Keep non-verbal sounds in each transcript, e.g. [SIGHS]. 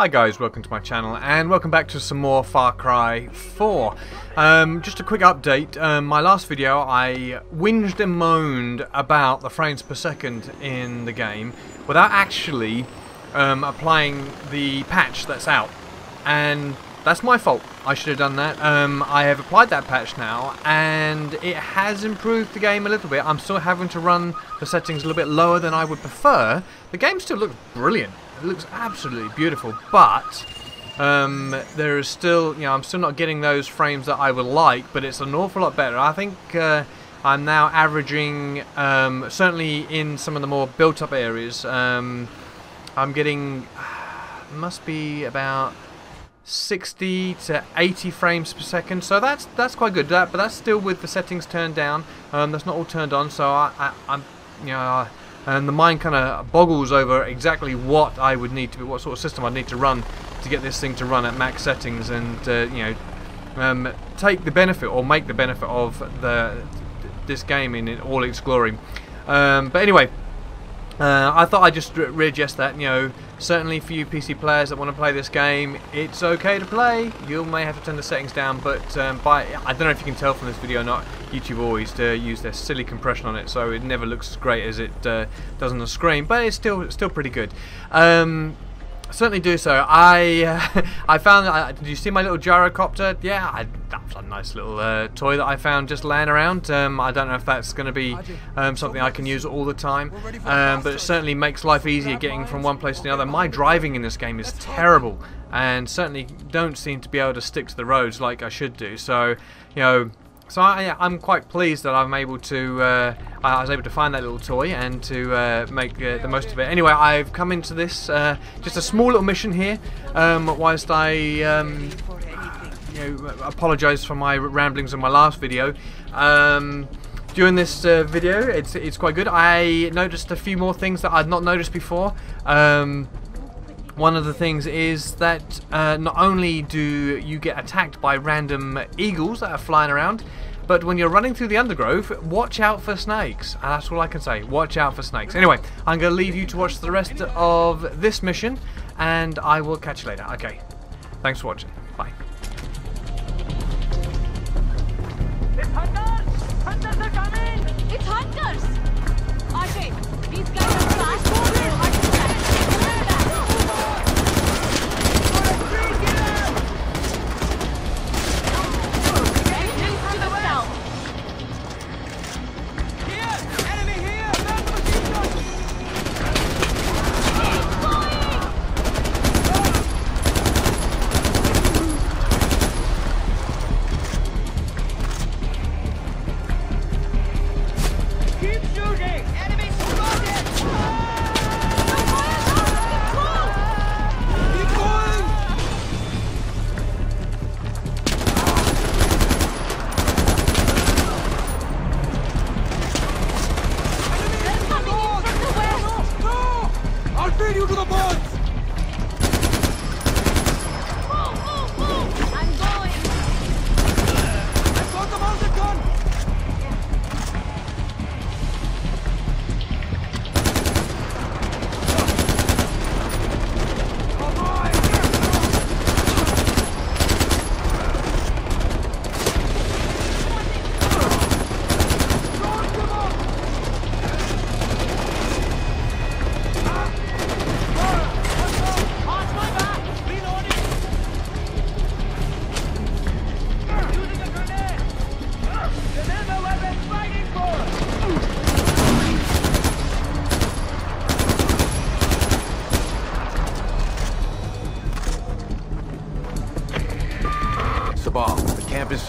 Hi guys, welcome to my channel and welcome back to some more Far Cry 4. Um, just a quick update, um, my last video I whinged and moaned about the frames per second in the game without actually um, applying the patch that's out and that's my fault. I should have done that. Um, I have applied that patch now and it has improved the game a little bit. I'm still having to run the settings a little bit lower than I would prefer. The game still looks brilliant. It looks absolutely beautiful, but um, there is still, you know, I'm still not getting those frames that I would like, but it's an awful lot better. I think uh, I'm now averaging, um, certainly in some of the more built-up areas, um, I'm getting, [SIGHS] must be about 60 to 80 frames per second. So that's that's quite good. That but that's still with the settings turned down. Um, that's not all turned on so I, I, I'm you know and the mind kind of boggles over exactly what I would need to be, what sort of system I'd need to run to get this thing to run at max settings and uh, you know um, take the benefit or make the benefit of the this game in all its glory. Um, but anyway, uh, I thought I'd just readjust that, you know, certainly for you PC players that want to play this game, it's okay to play. You may have to turn the settings down, but um, by I don't know if you can tell from this video or not, YouTube always uh, use their silly compression on it, so it never looks as great as it uh, does on the screen, but it's still still pretty good. Um, certainly do so. I uh, [LAUGHS] I found. Uh, did you see my little gyrocopter? Yeah, I, that's a nice little uh, toy that I found just laying around. Um, I don't know if that's going to be um, something I can use all the time, um, but it certainly makes life easier getting from one place to the other. My driving in this game is terrible, and certainly don't seem to be able to stick to the roads like I should do. So, you know so I, am quite pleased that I'm able to, uh, I was able to find that little toy and to uh, make uh, the most of it. Anyway, I've come into this, uh, just a small little mission here, um, whilst I um, you know, apologise for my ramblings in my last video. Um, during this uh, video, it's, it's quite good. I noticed a few more things that I'd not noticed before. Um, one of the things is that uh, not only do you get attacked by random eagles that are flying around, but when you're running through the undergrowth, watch out for snakes. And that's all I can say. Watch out for snakes. Anyway, I'm going to leave you to watch the rest of this mission, and I will catch you later. Okay. Thanks for watching. Bye. It's hunters! Hunters are coming! It's hunters! Ajay, these guys are fast. camp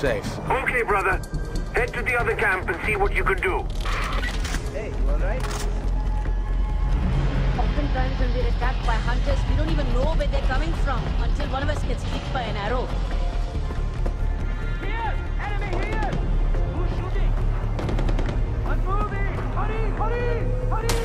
safe. Okay, brother. Head to the other camp and see what you can do. Hey, you alright? Oftentimes when we're attacked by hunters, we don't even know where they're coming from until one of us gets hit by an arrow. Here! Enemy here! Who's shooting? I'm moving! Hurry! Hurry! Hurry!